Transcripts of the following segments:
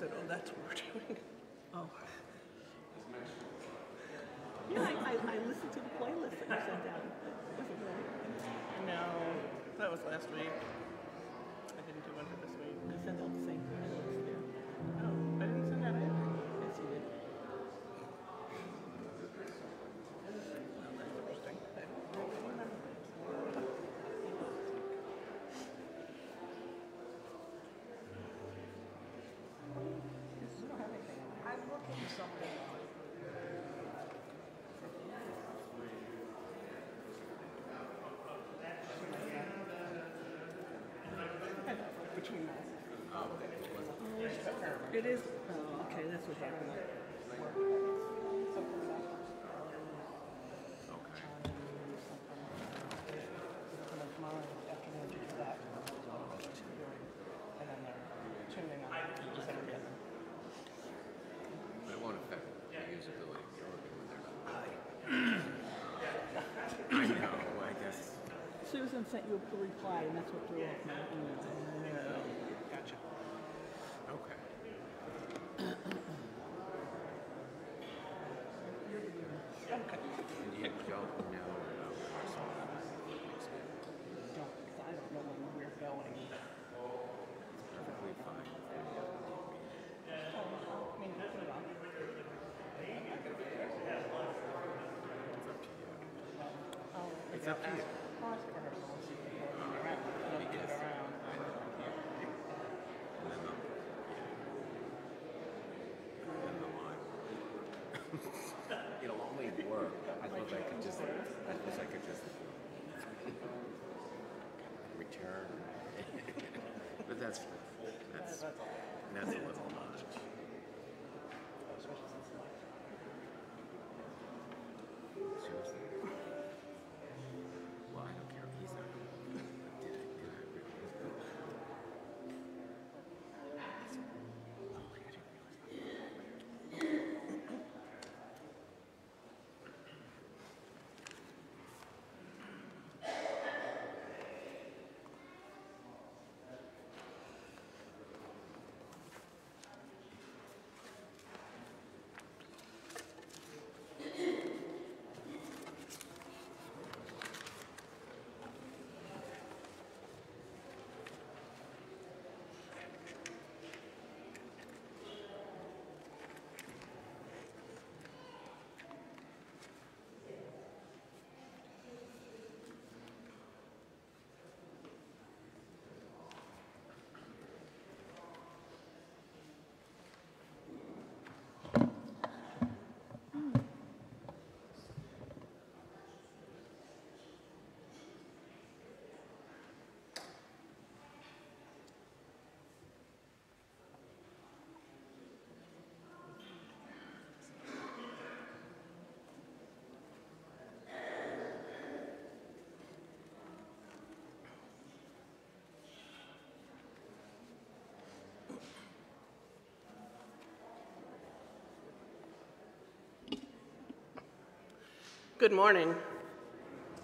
said, oh, that's what we're doing. Oh. Yeah, I, I, I listened to the playlist that you sent out. Was it right? No, that was last week. It is, oh, okay, that's what happened. Tomorrow afternoon to do that. And then they're tuning up But it won't affect the usability of the organ when they're not. I know, I guess. Susan sent you a reply, and that's what threw off my email. Gotcha. Okay. Okay. And you don't know about Don't, because I don't know when we're going. perfectly fine. So, I mean, put it on. It's up to you. I'll ask for her to see if she's around. I'll get Yes. around. And then the, and the line. It'll only work. I suppose I could just, I suppose I could just return. But that's, that's, that's a little Good morning.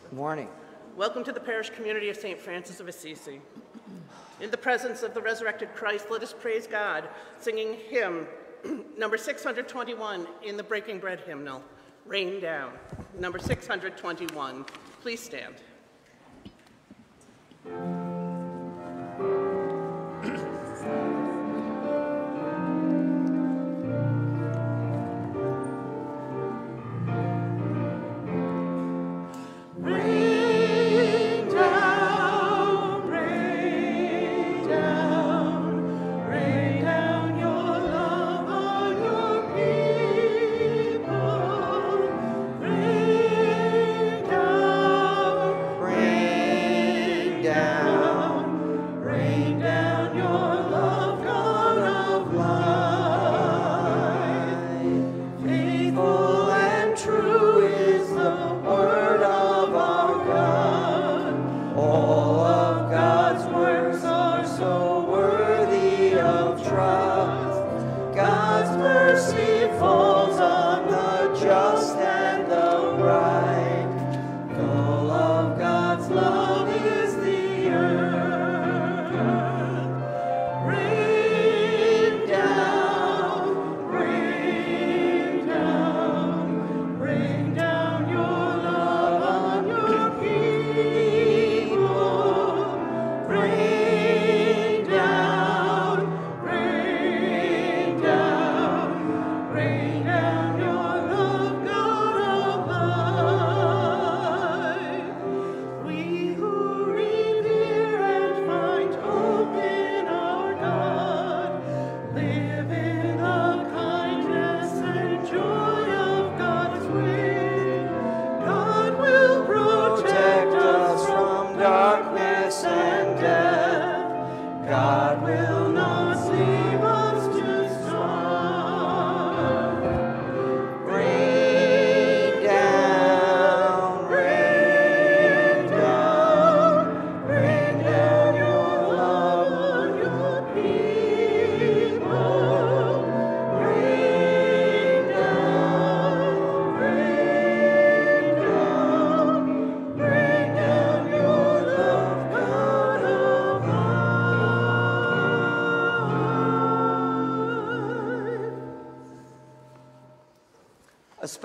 Good Morning. Welcome to the parish community of St. Francis of Assisi. In the presence of the resurrected Christ, let us praise God, singing hymn number 621 in the Breaking Bread hymnal, Rain Down. Number 621. Please stand.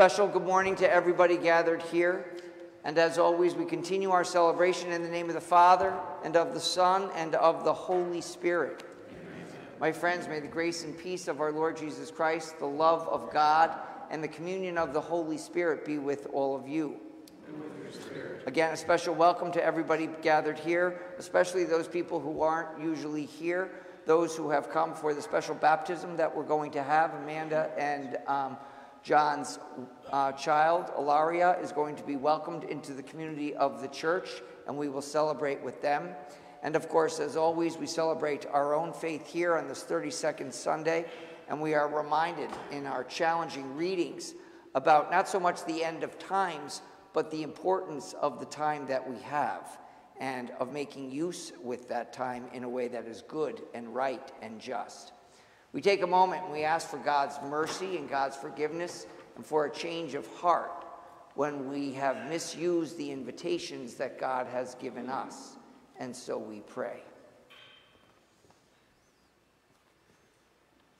Special good morning to everybody gathered here. And as always, we continue our celebration in the name of the Father, and of the Son, and of the Holy Spirit. My friends, may the grace and peace of our Lord Jesus Christ, the love of God, and the communion of the Holy Spirit be with all of you. Again, a special welcome to everybody gathered here, especially those people who aren't usually here, those who have come for the special baptism that we're going to have. Amanda and um, John's uh, child, Ilaria, is going to be welcomed into the community of the church, and we will celebrate with them. And of course, as always, we celebrate our own faith here on this 32nd Sunday, and we are reminded in our challenging readings about not so much the end of times, but the importance of the time that we have and of making use with that time in a way that is good and right and just. We take a moment and we ask for God's mercy and God's forgiveness and for a change of heart when we have misused the invitations that God has given us. And so we pray.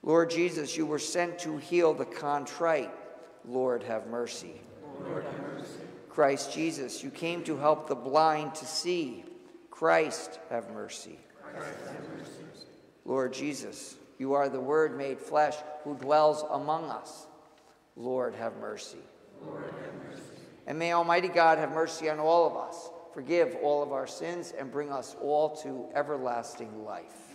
Lord Jesus, you were sent to heal the contrite. Lord, have mercy. Lord, have mercy. Christ Jesus, you came to help the blind to see. Christ, have mercy. Christ, have mercy. Lord Jesus, you are the Word made flesh who dwells among us. Lord, have mercy. Lord, have mercy. And may Almighty God have mercy on all of us, forgive all of our sins, and bring us all to everlasting life.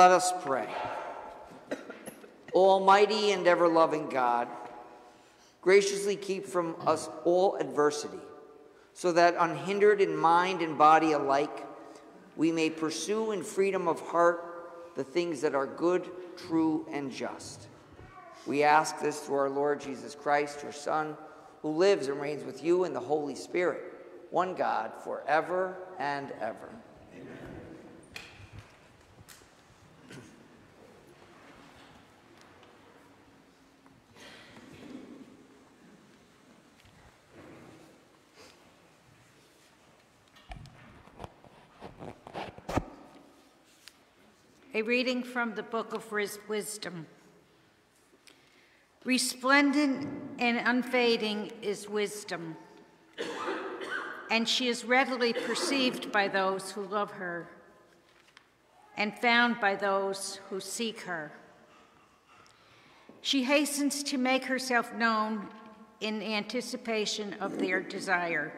Let us pray. Almighty and ever loving God, graciously keep from us all adversity, so that unhindered in mind and body alike, we may pursue in freedom of heart the things that are good, true, and just. We ask this through our Lord Jesus Christ, your Son, who lives and reigns with you in the Holy Spirit, one God, forever and ever. A reading from the Book of Wisdom. Resplendent and unfading is wisdom, and she is readily perceived by those who love her and found by those who seek her. She hastens to make herself known in anticipation of their desire.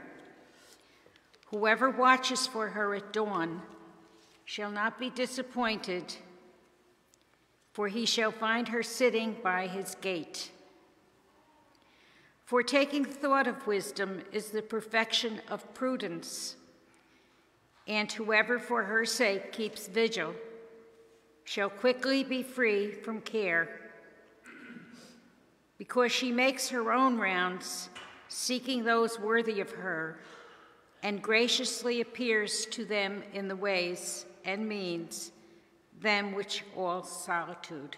Whoever watches for her at dawn shall not be disappointed, for he shall find her sitting by his gate. For taking thought of wisdom is the perfection of prudence, and whoever for her sake keeps vigil shall quickly be free from care. Because she makes her own rounds, seeking those worthy of her, and graciously appears to them in the ways and means, them which all solitude.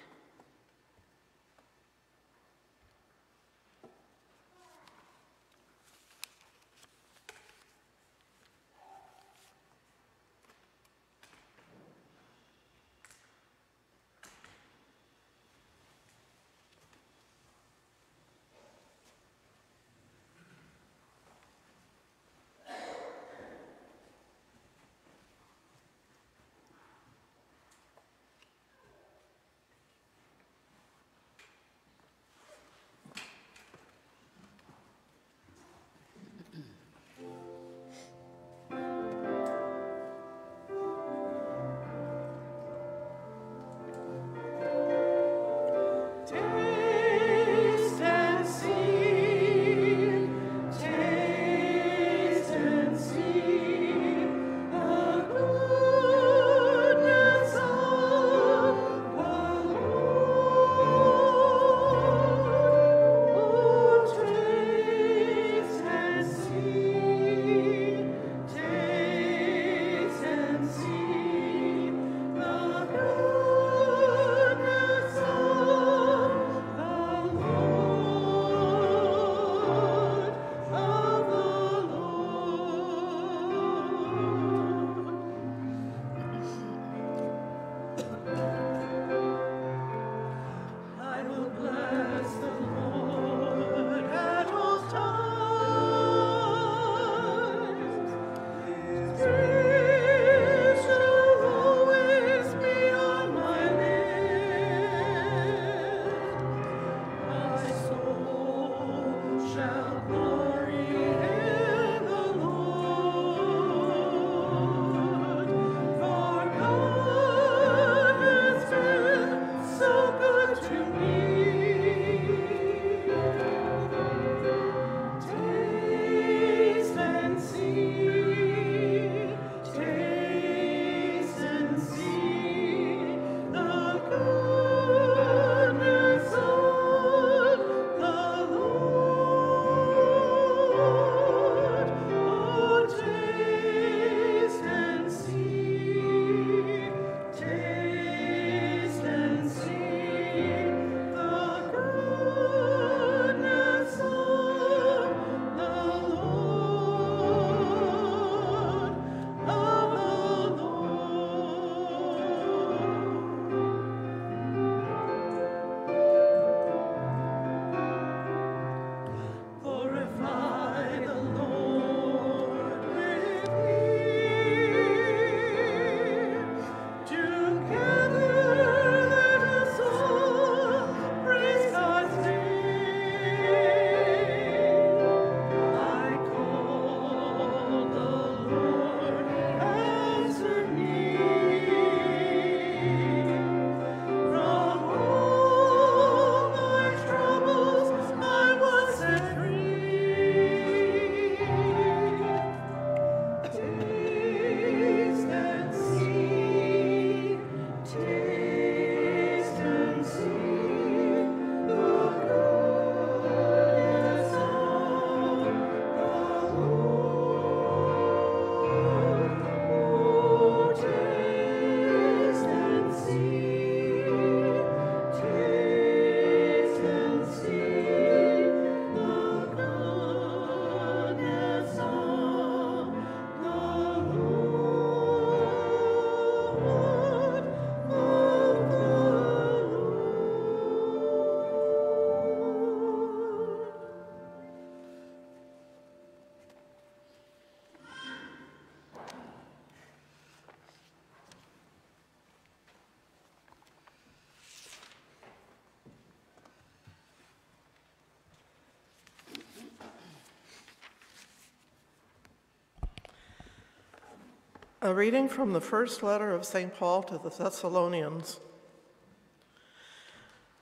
A reading from the first letter of St. Paul to the Thessalonians.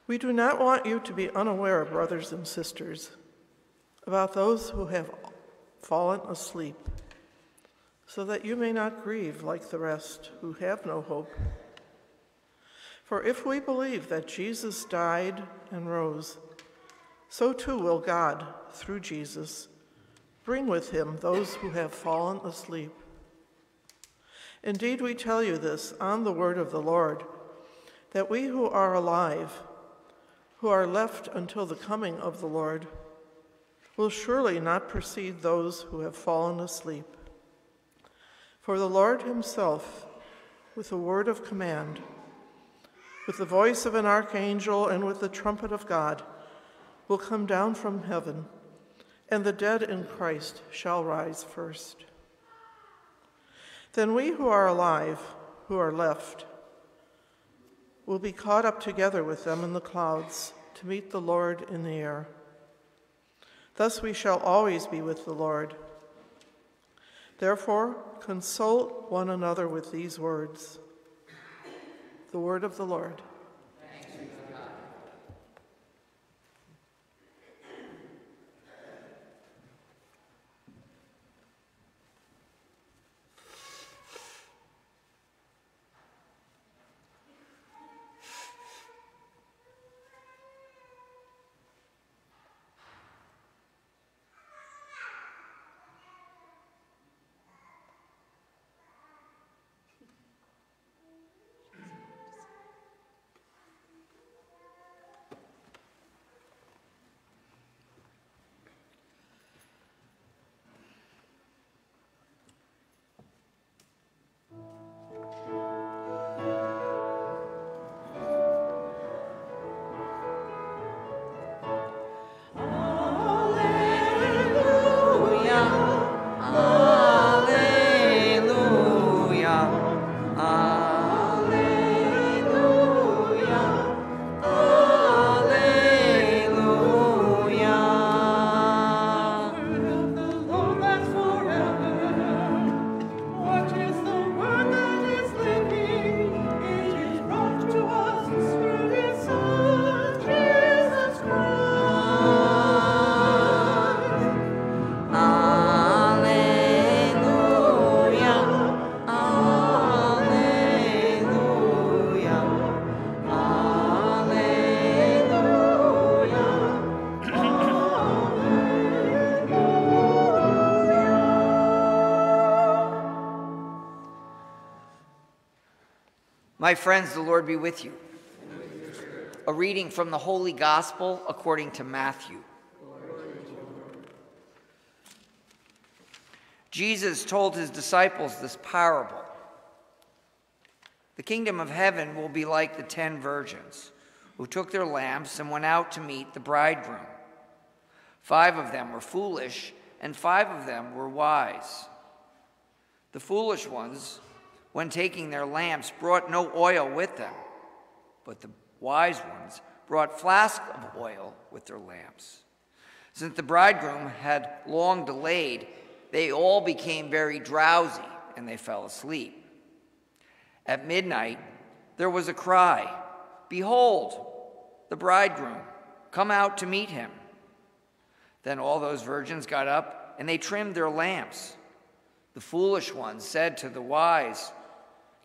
We do not want you to be unaware, brothers and sisters, about those who have fallen asleep, so that you may not grieve like the rest who have no hope. For if we believe that Jesus died and rose, so too will God, through Jesus, bring with him those who have fallen asleep. Indeed, we tell you this on the word of the Lord, that we who are alive, who are left until the coming of the Lord, will surely not precede those who have fallen asleep. For the Lord himself, with a word of command, with the voice of an archangel, and with the trumpet of God, will come down from heaven, and the dead in Christ shall rise first. Then we who are alive, who are left, will be caught up together with them in the clouds to meet the Lord in the air. Thus we shall always be with the Lord. Therefore, consult one another with these words. The word of the Lord. My friends, the Lord be with you. A reading from the Holy Gospel according to Matthew. Jesus told his disciples this parable The kingdom of heaven will be like the ten virgins who took their lamps and went out to meet the bridegroom. Five of them were foolish, and five of them were wise. The foolish ones, when taking their lamps, brought no oil with them, but the wise ones brought flasks of oil with their lamps. Since the bridegroom had long delayed, they all became very drowsy and they fell asleep. At midnight, there was a cry Behold, the bridegroom, come out to meet him. Then all those virgins got up and they trimmed their lamps. The foolish ones said to the wise,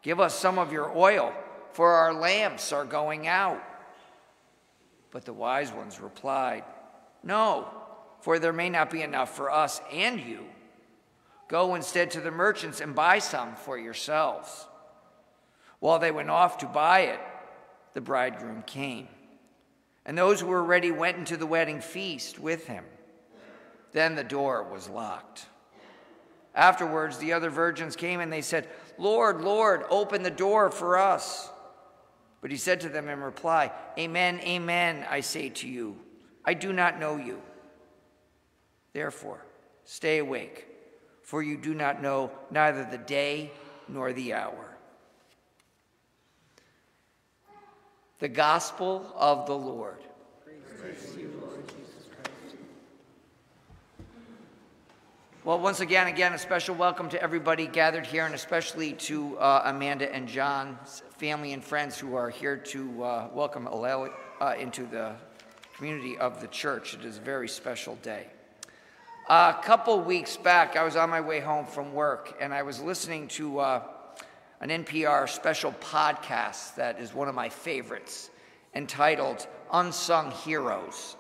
Give us some of your oil, for our lamps are going out. But the wise ones replied, No, for there may not be enough for us and you. Go instead to the merchants and buy some for yourselves. While they went off to buy it, the bridegroom came. And those who were ready went into the wedding feast with him. Then the door was locked. Afterwards, the other virgins came and they said, Lord, Lord, open the door for us. But he said to them in reply, Amen, amen, I say to you, I do not know you. Therefore, stay awake, for you do not know neither the day nor the hour. The Gospel of the Lord. Well, once again, again, a special welcome to everybody gathered here, and especially to uh, Amanda and John's family and friends who are here to uh, welcome Alel uh, into the community of the church. It is a very special day. a couple weeks back, I was on my way home from work, and I was listening to uh, an NPR special podcast that is one of my favorites, entitled Unsung Heroes.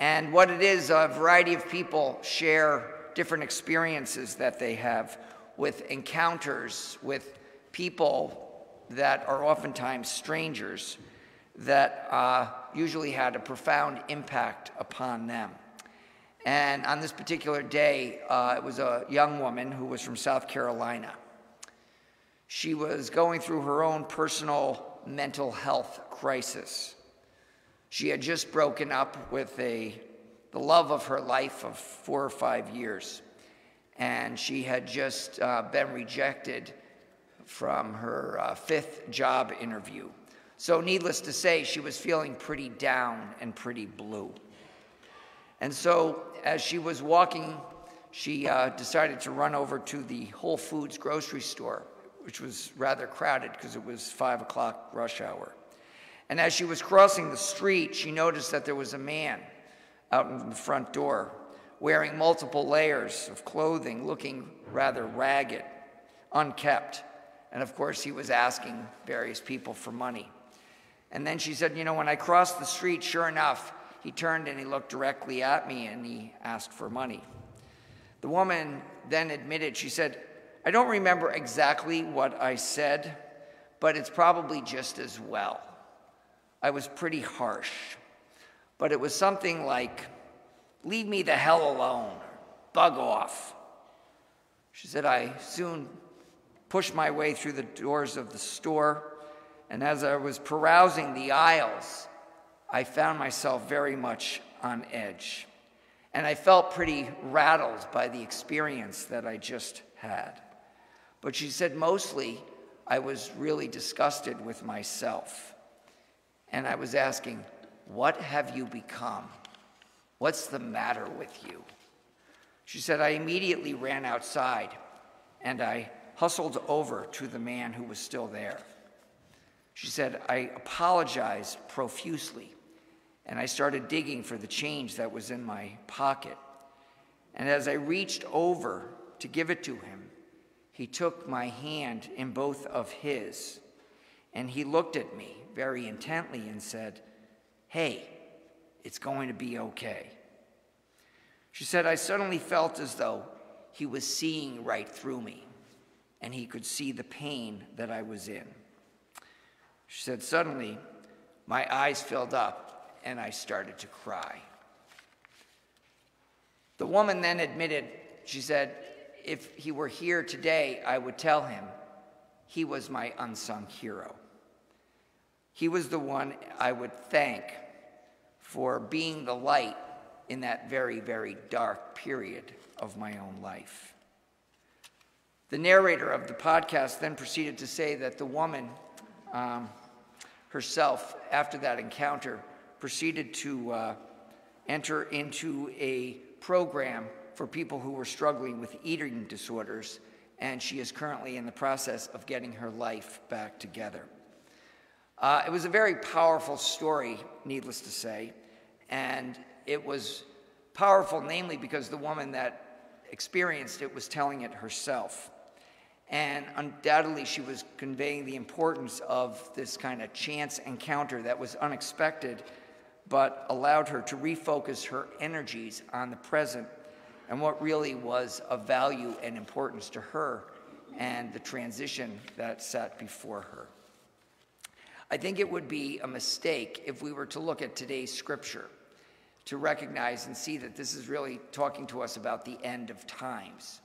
And what it is, a variety of people share different experiences that they have with encounters with people that are oftentimes strangers that uh, usually had a profound impact upon them. And on this particular day, uh, it was a young woman who was from South Carolina. She was going through her own personal mental health crisis. She had just broken up with a the love of her life of four or five years. And she had just uh, been rejected from her uh, fifth job interview. So, needless to say, she was feeling pretty down and pretty blue. And so, as she was walking, she uh, decided to run over to the Whole Foods grocery store, which was rather crowded because it was five o'clock rush hour. And as she was crossing the street, she noticed that there was a man out in the front door, wearing multiple layers of clothing, looking rather ragged, unkept. And of course, he was asking various people for money. And then she said, You know, when I crossed the street, sure enough, he turned and he looked directly at me and he asked for money. The woman then admitted, she said, I don't remember exactly what I said, but it's probably just as well. I was pretty harsh but it was something like, Leave me the hell alone, bug off. She said, I soon pushed my way through the doors of the store, and as I was perusing the aisles, I found myself very much on edge. And I felt pretty rattled by the experience that I just had. But she said, mostly, I was really disgusted with myself. And I was asking, what have you become? What's the matter with you? She said, I immediately ran outside and I hustled over to the man who was still there. She said, I apologized profusely and I started digging for the change that was in my pocket. And as I reached over to give it to him, he took my hand in both of his and he looked at me very intently and said, hey, it's going to be okay. She said, I suddenly felt as though he was seeing right through me and he could see the pain that I was in. She said, Suddenly, my eyes filled up and I started to cry. The woman then admitted, she said, if he were here today, I would tell him he was my unsung hero. He was the one I would thank for being the light in that very, very dark period of my own life. The narrator of the podcast then proceeded to say that the woman um, herself, after that encounter, proceeded to uh, enter into a program for people who were struggling with eating disorders, and she is currently in the process of getting her life back together. Uh, it was a very powerful story, needless to say, and it was powerful namely because the woman that experienced it was telling it herself. And undoubtedly, she was conveying the importance of this kind of chance encounter that was unexpected, but allowed her to refocus her energies on the present and what really was of value and importance to her and the transition that sat before her. I think it would be a mistake if we were to look at today's scripture to recognize and see that this is really talking to us about the end of times.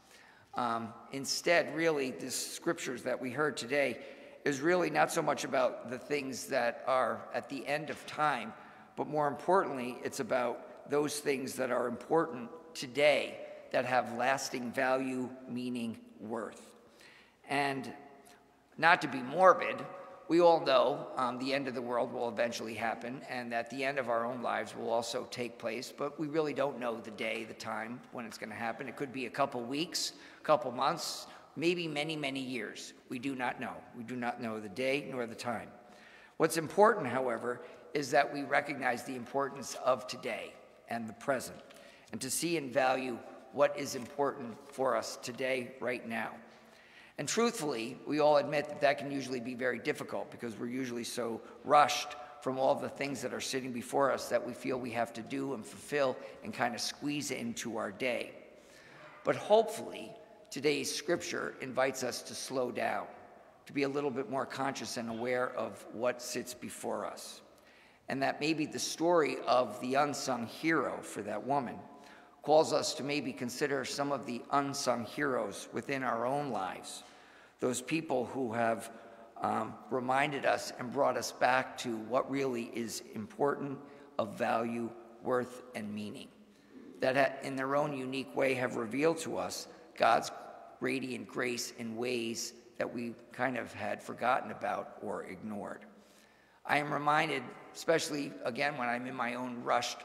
Um, instead, really, the scriptures that we heard today is really not so much about the things that are at the end of time, but more importantly, it's about those things that are important today that have lasting value, meaning, worth. And not to be morbid, we all know um, the end of the world will eventually happen and that the end of our own lives will also take place, but we really don't know the day, the time when it's going to happen. It could be a couple weeks, a couple months, maybe many, many years. We do not know. We do not know the day nor the time. What's important, however, is that we recognize the importance of today and the present and to see and value what is important for us today, right now. And truthfully, we all admit that that can usually be very difficult because we're usually so rushed from all the things that are sitting before us that we feel we have to do and fulfill and kind of squeeze into our day. But hopefully, today's scripture invites us to slow down, to be a little bit more conscious and aware of what sits before us. And that maybe the story of the unsung hero for that woman calls us to maybe consider some of the unsung heroes within our own lives, those people who have um, reminded us and brought us back to what really is important, of value, worth, and meaning, that in their own unique way have revealed to us God's radiant grace in ways that we kind of had forgotten about or ignored. I am reminded, especially again when I'm in my own rushed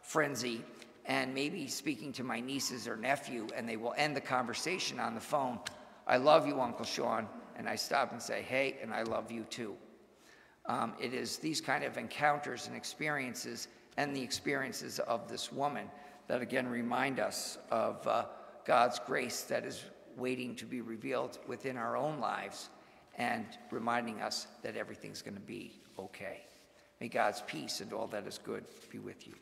frenzy, and maybe speaking to my nieces or nephew, and they will end the conversation on the phone. I love you, Uncle Sean. And I stop and say, hey, and I love you too. Um, it is these kind of encounters and experiences and the experiences of this woman that again remind us of uh, God's grace that is waiting to be revealed within our own lives and reminding us that everything's going to be okay. May God's peace and all that is good be with you.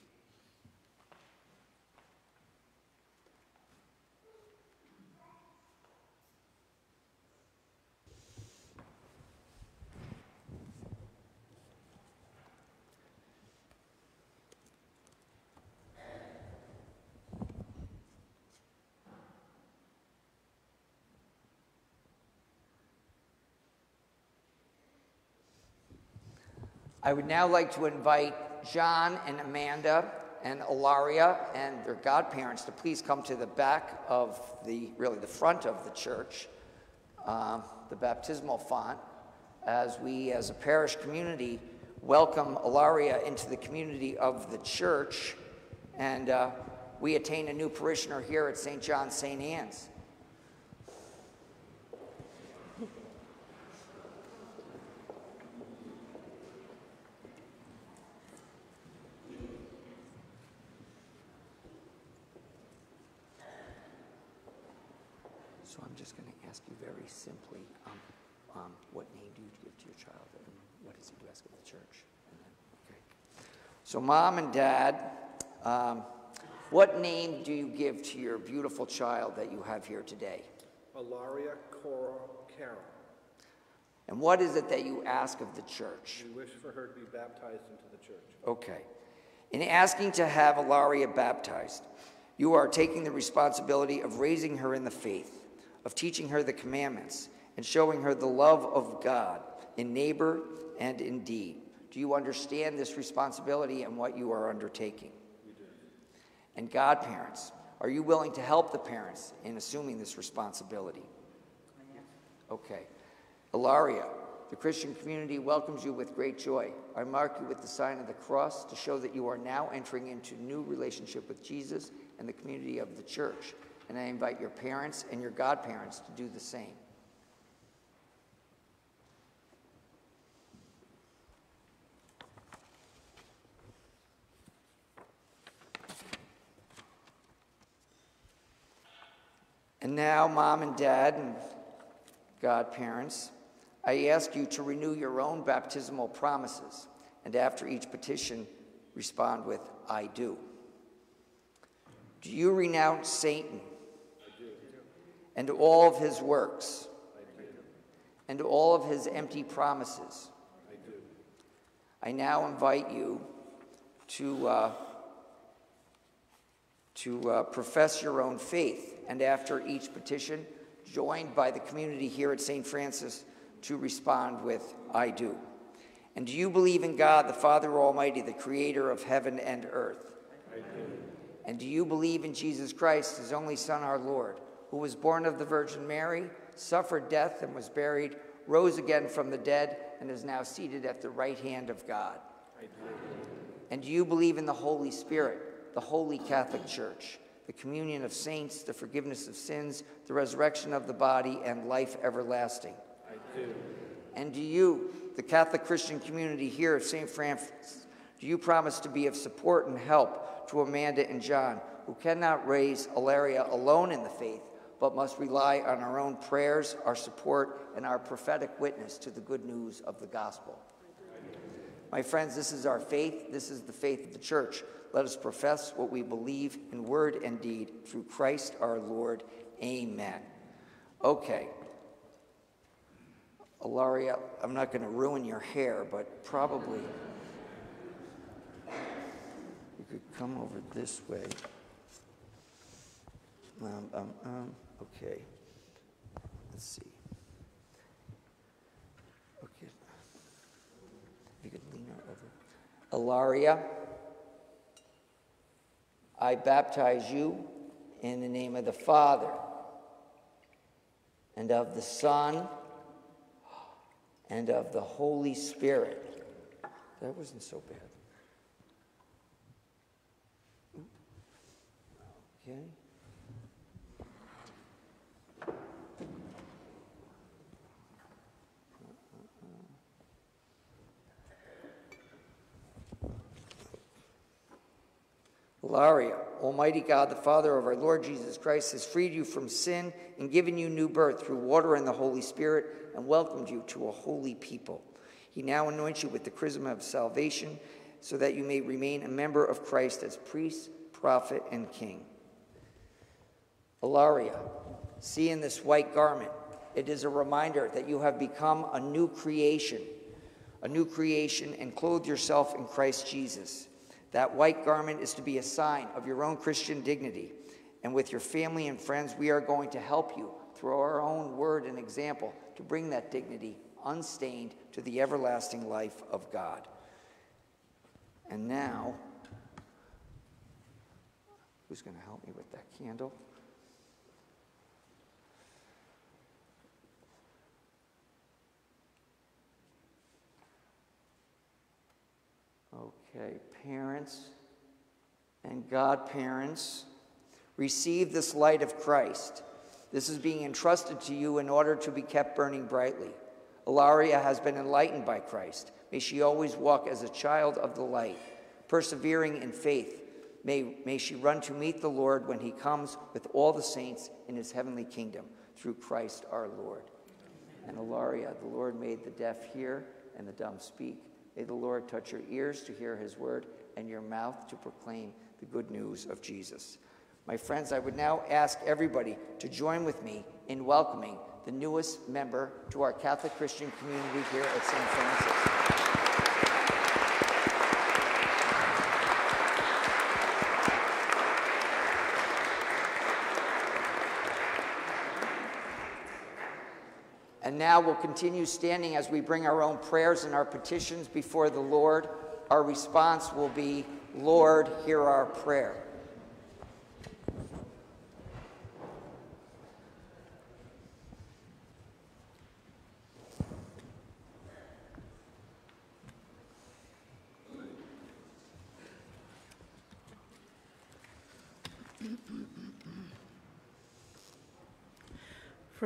I would now like to invite John and Amanda and Ilaria and their godparents to please come to the back of the, really the front of the church, uh, the baptismal font, as we as a parish community welcome Ilaria into the community of the church and uh, we attain a new parishioner here at St. John St. Anne's. So I'm just going to ask you very simply, um, um, what name do you give to your child, and what is it you ask of the church? Then, okay. So, mom and dad, um, what name do you give to your beautiful child that you have here today? Alaria Cora Carroll. And what is it that you ask of the church? We wish for her to be baptized into the church. Okay. In asking to have Alaria baptized, you are taking the responsibility of raising her in the faith of teaching her the commandments and showing her the love of God in neighbor and in deed. Do you understand this responsibility and what you are undertaking? And godparents, are you willing to help the parents in assuming this responsibility? Okay. Ilaria, the Christian community welcomes you with great joy. I mark you with the sign of the cross to show that you are now entering into new relationship with Jesus and the community of the church and I invite your parents and your godparents to do the same. And now, mom and dad and godparents, I ask you to renew your own baptismal promises, and after each petition, respond with, I do. Do you renounce Satan and all of his works and all of his empty promises. I now invite you to, uh, to uh, profess your own faith, and after each petition, joined by the community here at St. Francis to respond with, I do. And do you believe in God, the Father Almighty, the creator of heaven and earth? I do. And do you believe in Jesus Christ, his only Son, our Lord? who was born of the Virgin Mary, suffered death, and was buried, rose again from the dead, and is now seated at the right hand of God. I do. And do you believe in the Holy Spirit, the Holy Catholic Church, the communion of saints, the forgiveness of sins, the resurrection of the body, and life everlasting? I do. And do you, the Catholic Christian community here of St. Francis, do you promise to be of support and help to Amanda and John, who cannot raise Ilaria alone in the faith, but must rely on our own prayers, our support, and our prophetic witness to the good news of the gospel? My friends, this is our faith. This is the faith of the church. Let us profess what we believe in word and deed through Christ our Lord. Amen. Okay. Ilaria, I'm not going to ruin your hair, but probably you could come over this way. Um, um, um, okay. Let's see. Okay. If you could lean her over. Ilaria, I baptize you in the name of the Father and of the Son and of the Holy Spirit. That wasn't so bad. Okay. Ilaria, Almighty God, the Father of our Lord Jesus Christ, has freed you from sin and given you new birth through water and the Holy Spirit and welcomed you to a holy people. He now anoints you with the chrism of salvation so that you may remain a member of Christ as priest, prophet, and king. Alaria, see in this white garment, it is a reminder that you have become a new creation, a new creation, and clothe yourself in Christ Jesus. That white garment is to be a sign of your own Christian dignity. And with your family and friends, we are going to help you through our own word and example to bring that dignity unstained to the everlasting life of God. And now, who's going to help me with that candle? Okay, parents and godparents, receive this light of Christ. This is being entrusted to you in order to be kept burning brightly. Ilaria has been enlightened by Christ. May she always walk as a child of the light, persevering in faith. May, may she run to meet the Lord when he comes with all the saints in his heavenly kingdom through Christ our Lord. And Ilaria, the Lord made the deaf hear and the dumb speak. May the Lord touch your ears to hear his word and your mouth to proclaim the good news of Jesus. My friends, I would now ask everybody to join with me in welcoming the newest member to our Catholic Christian community here at St. Francis. Now we'll continue standing as we bring our own prayers and our petitions before the Lord. Our response will be, Lord, hear our prayer.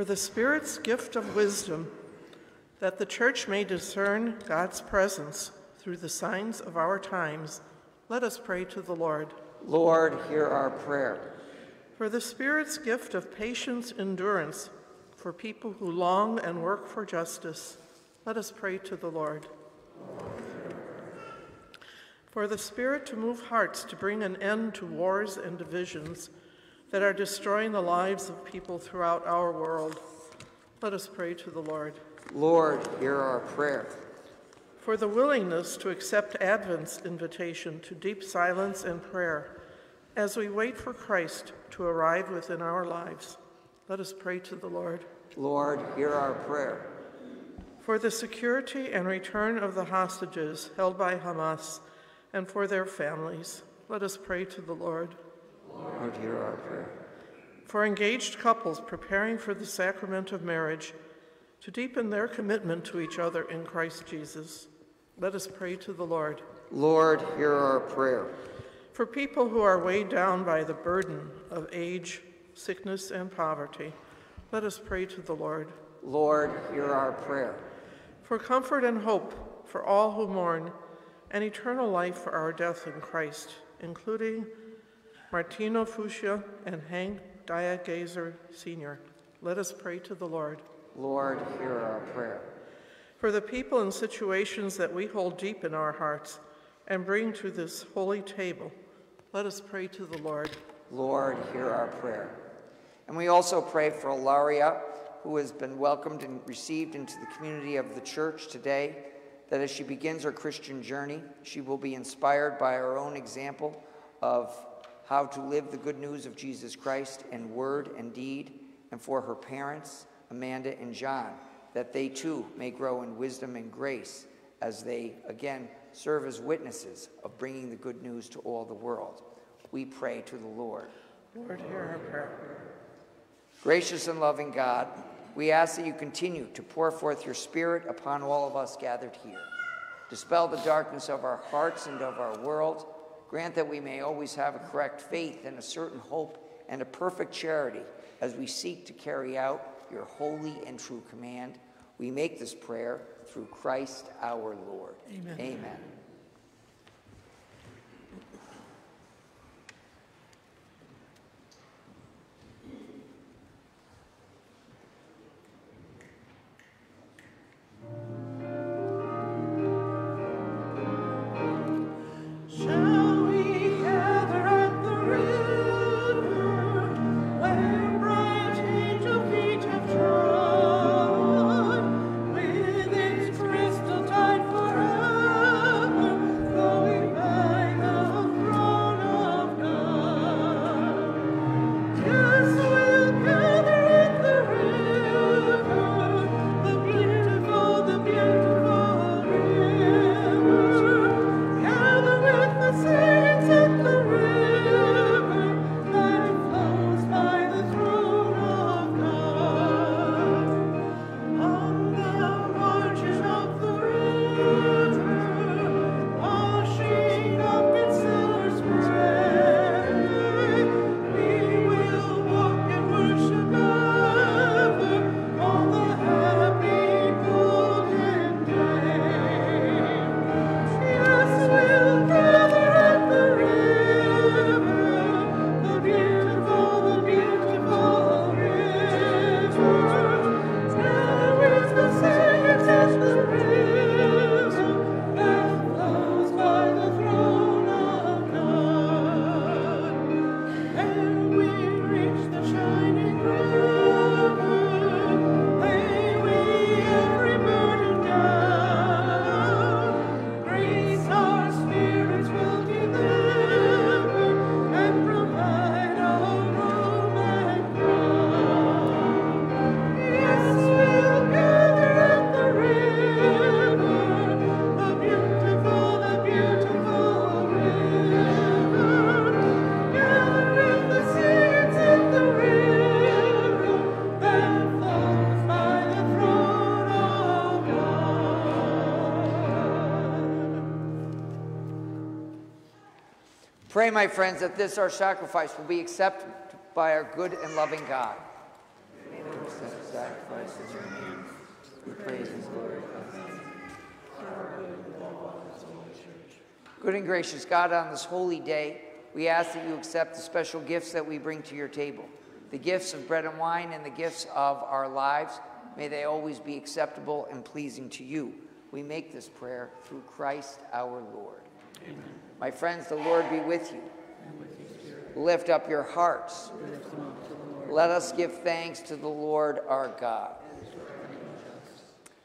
For the Spirit's gift of wisdom, that the church may discern God's presence through the signs of our times, let us pray to the Lord. Lord, hear our prayer. For the Spirit's gift of patience, endurance, for people who long and work for justice, let us pray to the Lord. For the Spirit to move hearts to bring an end to wars and divisions that are destroying the lives of people throughout our world, let us pray to the Lord. Lord, hear our prayer. For the willingness to accept Advent's invitation to deep silence and prayer as we wait for Christ to arrive within our lives, let us pray to the Lord. Lord, hear our prayer. For the security and return of the hostages held by Hamas and for their families, let us pray to the Lord. Lord, hear our prayer. For engaged couples preparing for the sacrament of marriage, To deepen their commitment to each other in Christ Jesus, let us pray to the Lord. Lord, hear our prayer. For people who are weighed down by the burden of age, sickness, and poverty, let us pray to the Lord. Lord, hear our prayer. For comfort and hope for all who mourn, and eternal life for our death in Christ, including Martino Fuchsia and Hank Diagazer Sr., let us pray to the Lord. Lord, hear our prayer. For the people and situations that we hold deep in our hearts and bring to this holy table, let us pray to the Lord. Lord, hear our prayer. And we also pray for Ilaria, who has been welcomed and received into the community of the church today, that as she begins her Christian journey, she will be inspired by her own example of how to live the good news of Jesus Christ in word and deed, and for her parents, Amanda and John, that they too may grow in wisdom and grace as they, again, serve as witnesses of bringing the good news to all the world. We pray to the Lord. Lord, hear our prayer. Gracious and loving God, we ask that you continue to pour forth your Spirit upon all of us gathered here. Dispel the darkness of our hearts and of our world. Grant that we may always have a correct faith and a certain hope and a perfect charity as we seek to carry out your holy and true command. We make this prayer through Christ our Lord. Amen. Amen. Pray, my friends, that this our sacrifice will be accepted by our good and loving God. Sacrifice your praise and glorify. Good and gracious God, on this holy day, we ask that you accept the special gifts that we bring to your table. The gifts of bread and wine and the gifts of our lives, may they always be acceptable and pleasing to you. We make this prayer through Christ our Lord. My friends, the Lord be with you. Lift up your hearts. Let us give thanks to the Lord our God.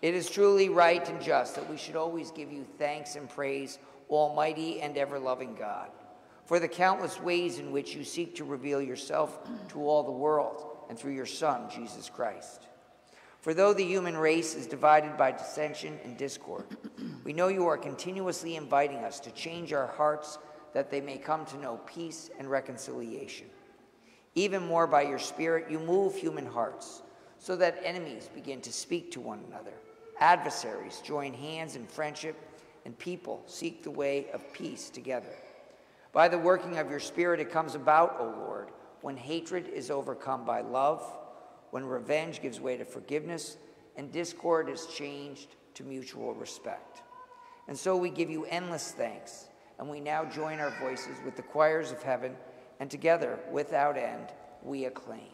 It is truly right and just that we should always give you thanks and praise, Almighty and ever loving God, for the countless ways in which you seek to reveal yourself to all the world and through your Son, Jesus Christ. For though the human race is divided by dissension and discord, we know you are continuously inviting us to change our hearts that they may come to know peace and reconciliation. Even more by your Spirit, you move human hearts so that enemies begin to speak to one another. Adversaries join hands in friendship, and people seek the way of peace together. By the working of your Spirit, it comes about, O Lord, when hatred is overcome by love, when revenge gives way to forgiveness, and discord is changed to mutual respect. And so we give you endless thanks, and we now join our voices with the choirs of heaven, and together, without end, we acclaim.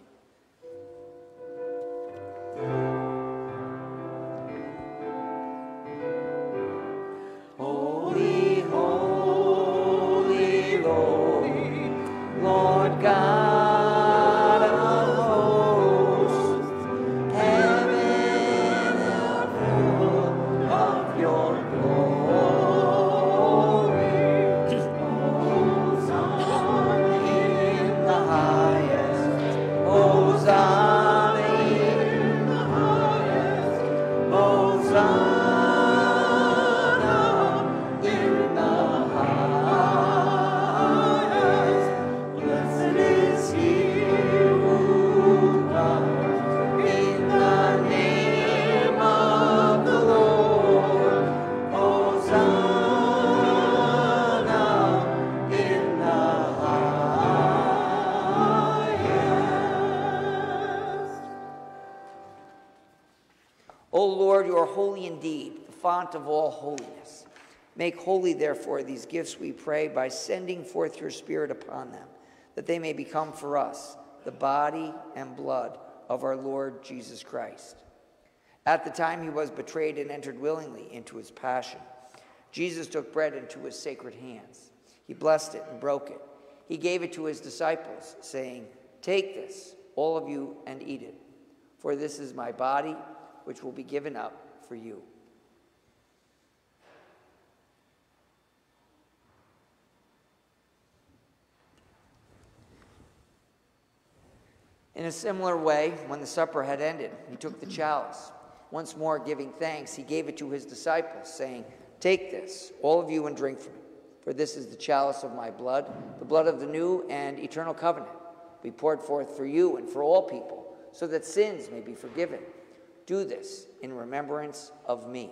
Font of all holiness. Make holy, therefore, these gifts, we pray, by sending forth your Spirit upon them, that they may become for us the body and blood of our Lord Jesus Christ. At the time he was betrayed and entered willingly into his passion, Jesus took bread into his sacred hands. He blessed it and broke it. He gave it to his disciples, saying, Take this, all of you, and eat it, for this is my body, which will be given up for you. In a similar way, when the supper had ended, he took the chalice. Once more giving thanks, he gave it to his disciples, saying, Take this, all of you, and drink from it. For this is the chalice of my blood, the blood of the new and eternal covenant, be poured forth for you and for all people, so that sins may be forgiven. Do this in remembrance of me.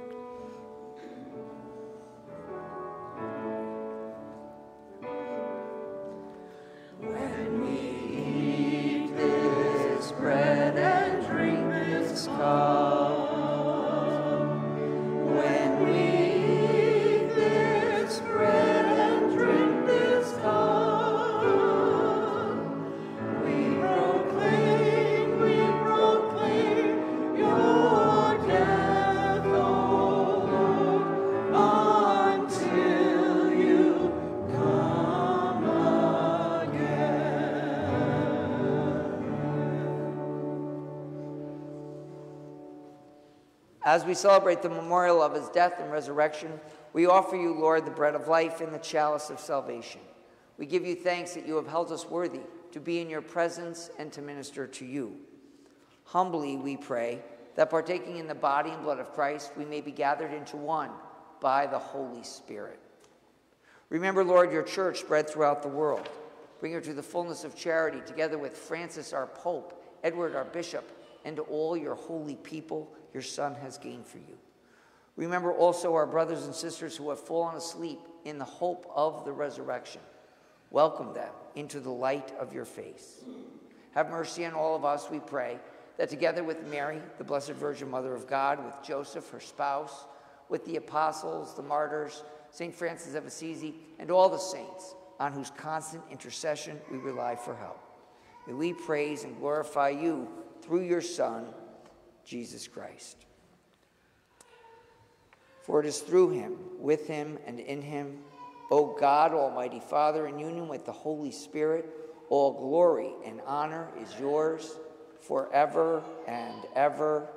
As we celebrate the memorial of his death and resurrection, we offer you, Lord, the bread of life and the chalice of salvation. We give you thanks that you have held us worthy to be in your presence and to minister to you. Humbly we pray that partaking in the body and blood of Christ, we may be gathered into one by the Holy Spirit. Remember, Lord, your church spread throughout the world. Bring her to the fullness of charity, together with Francis, our Pope, Edward, our Bishop, and to all your holy people your Son has gained for you. Remember also our brothers and sisters who have fallen asleep in the hope of the resurrection. Welcome them into the light of your face. Have mercy on all of us, we pray, that together with Mary, the Blessed Virgin Mother of God, with Joseph, her spouse, with the apostles, the martyrs, St. Francis of Assisi, and all the saints on whose constant intercession we rely for help. May we praise and glorify you through your Son, Jesus Christ. For it is through him, with him, and in him, O God, Almighty Father, in union with the Holy Spirit, all glory and honor is yours forever and ever.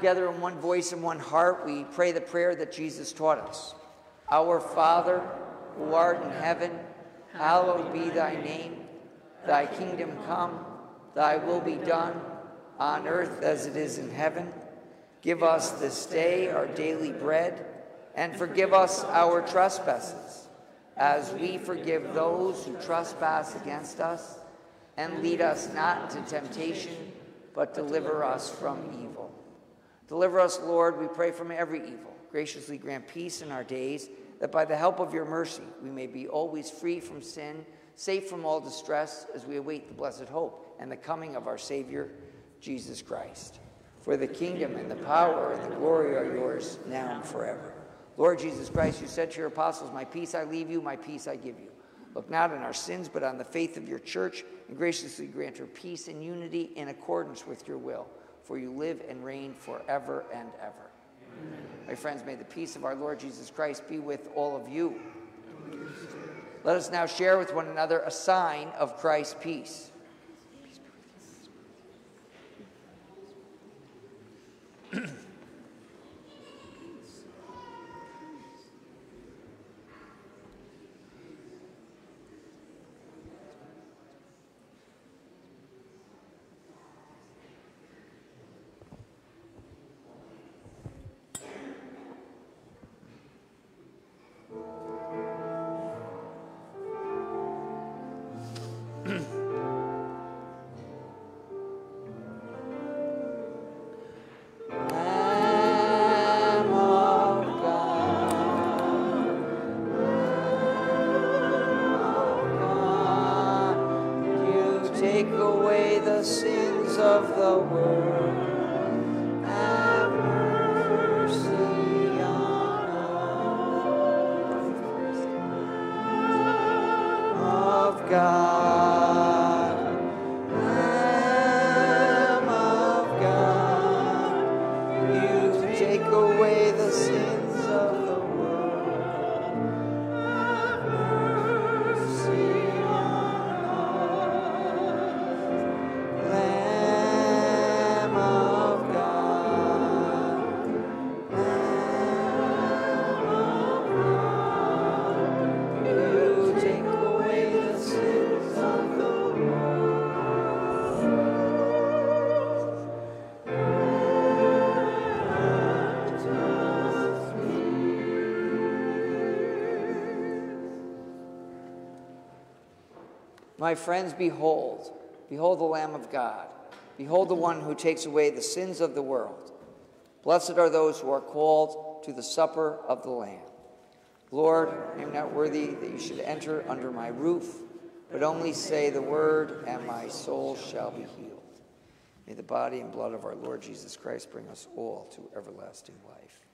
Together in one voice and one heart, we pray the prayer that Jesus taught us. Our Father, who art in heaven, hallowed be thy name. Thy kingdom come, thy will be done, on earth as it is in heaven. Give us this day our daily bread, and forgive us our trespasses, as we forgive those who trespass against us. And lead us not into temptation, but deliver us from evil. Deliver us, Lord, we pray from every evil. Graciously grant peace in our days, that by the help of your mercy we may be always free from sin, safe from all distress, as we await the blessed hope and the coming of our Savior, Jesus Christ. For the kingdom and the power and the glory are yours now and forever. Lord Jesus Christ, you said to your apostles, My peace I leave you, my peace I give you. Look not on our sins, but on the faith of your church, and graciously grant her peace and unity in accordance with your will. For you live and reign forever and ever. Amen. My friends, may the peace of our Lord Jesus Christ be with all of you. Let us now share with one another a sign of Christ's peace. My friends, behold, behold the Lamb of God. Behold the one who takes away the sins of the world. Blessed are those who are called to the supper of the Lamb. Lord, I am not worthy that you should enter under my roof, but only say the word, and my soul shall be healed. May the body and blood of our Lord Jesus Christ bring us all to everlasting life.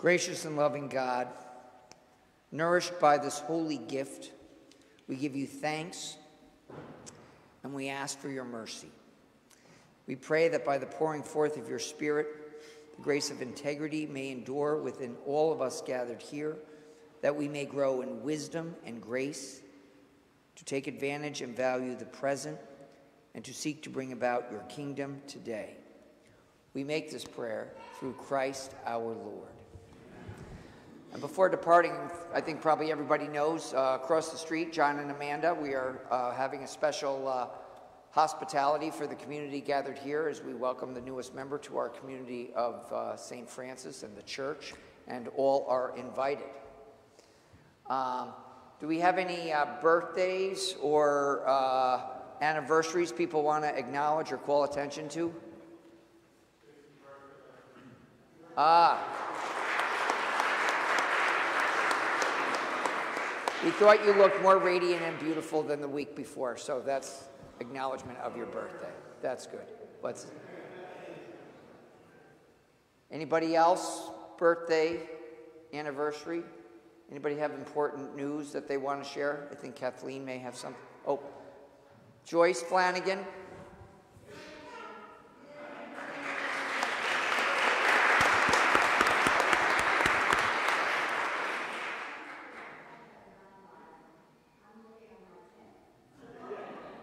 Gracious and loving God, nourished by this holy gift, we give you thanks and we ask for your mercy. We pray that by the pouring forth of your Spirit, the grace of integrity may endure within all of us gathered here, that we may grow in wisdom and grace to take advantage and value the present and to seek to bring about your kingdom today. We make this prayer through Christ our Lord. And before departing, I think probably everybody knows, uh, across the street, John and Amanda, we are uh, having a special uh, hospitality for the community gathered here as we welcome the newest member to our community of uh, St. Francis and the church, and all are invited. Um, do we have any uh, birthdays or uh, anniversaries people want to acknowledge or call attention to? Ah. We thought you looked more radiant and beautiful than the week before, so that's acknowledgement of your birthday. That's good. What's anybody else? Birthday, anniversary? Anybody have important news that they want to share? I think Kathleen may have some. Oh, Joyce Flanagan.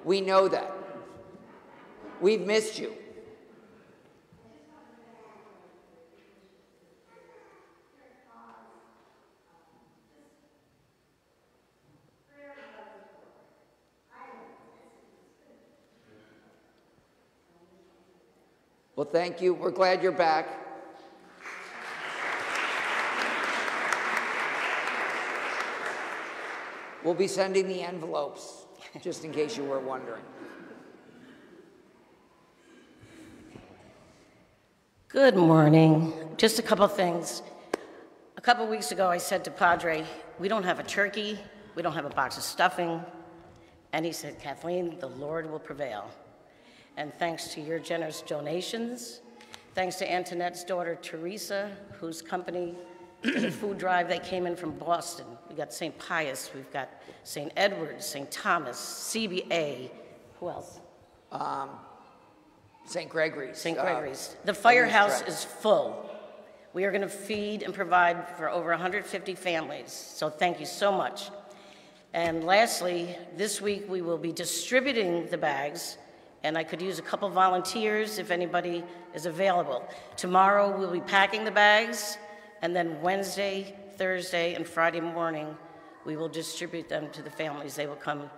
We know that. We've missed you. Well, thank you. We're glad you're back. We'll be sending the envelopes, just in case you were wondering. Good morning. Just a couple things. A couple weeks ago, I said to Padre, We don't have a turkey, we don't have a box of stuffing. And he said, Kathleen, the Lord will prevail. And thanks to your generous donations, thanks to Antoinette's daughter, Teresa, whose company a food drive that came in from Boston. We got St. Pius, we've got St. Edward's, St. Thomas, CBA. Who else? Um, St. Gregory's. St. uh, Gregory's. The firehouse is full. We are going to feed and provide for over 150 families, so thank you so much. And lastly, this week we will be distributing the bags, and I could use a couple volunteers if anybody is available. Tomorrow we'll be packing the bags, and then Wednesday, Thursday, and Friday morning we will distribute them to the families. They will come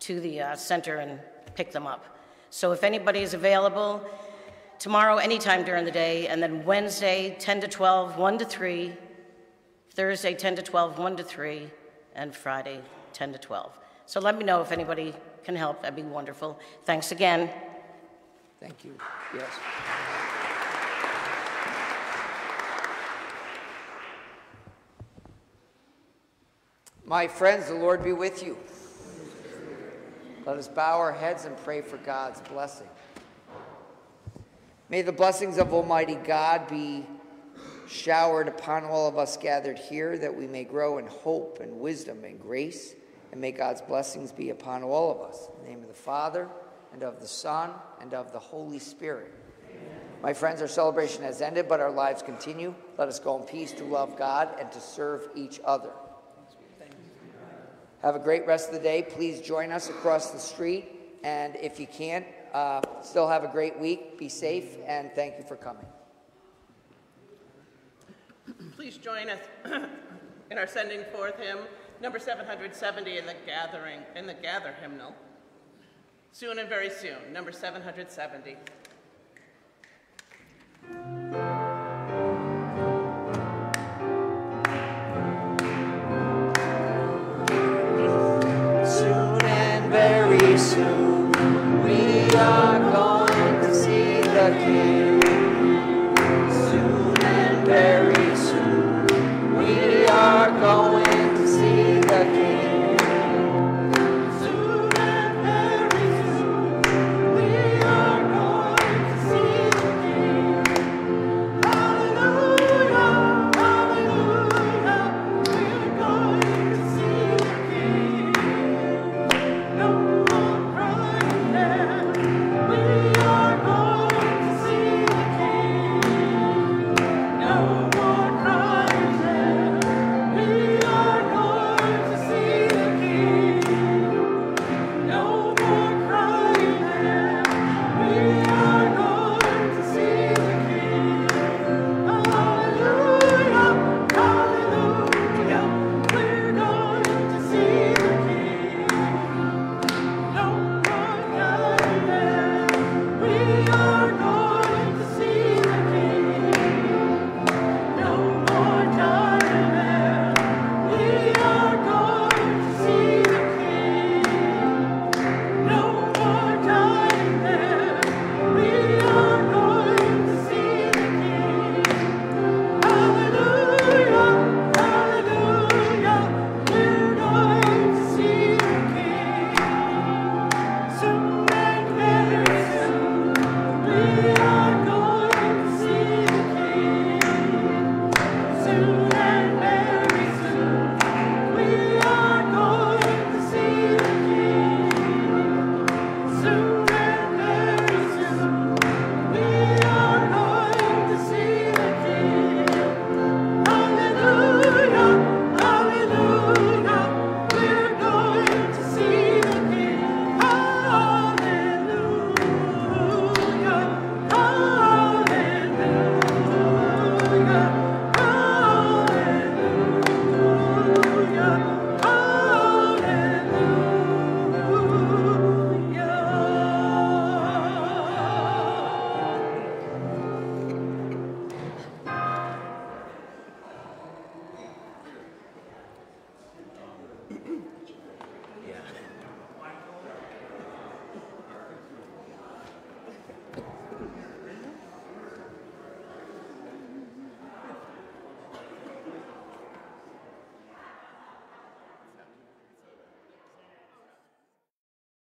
to the uh, center and pick them up. So if anybody is available, tomorrow anytime during the day, and then Wednesday 10 to 12, 1 to 3, Thursday 10 to 12, 1 to 3, and Friday 10 to 12. So let me know if anybody can help. That'd be wonderful. Thanks again. Thank you. Yes. My friends, the Lord be with you. Let us bow our heads and pray for God's blessing. May the blessings of Almighty God be showered upon all of us gathered here, that we may grow in hope and wisdom and grace, and may God's blessings be upon all of us. In the name of the Father, and of the Son, and of the Holy Spirit. My friends, our celebration has ended, but our lives continue. Let us go in peace to love God and to serve each other. Have a great rest of the day. Please join us across the street. And if you can't, uh, still have a great week. Be safe, and thank you for coming. Please join us in our sending forth hymn, number 770 in the gathering, in the gather hymnal. Soon and very soon, number 770. And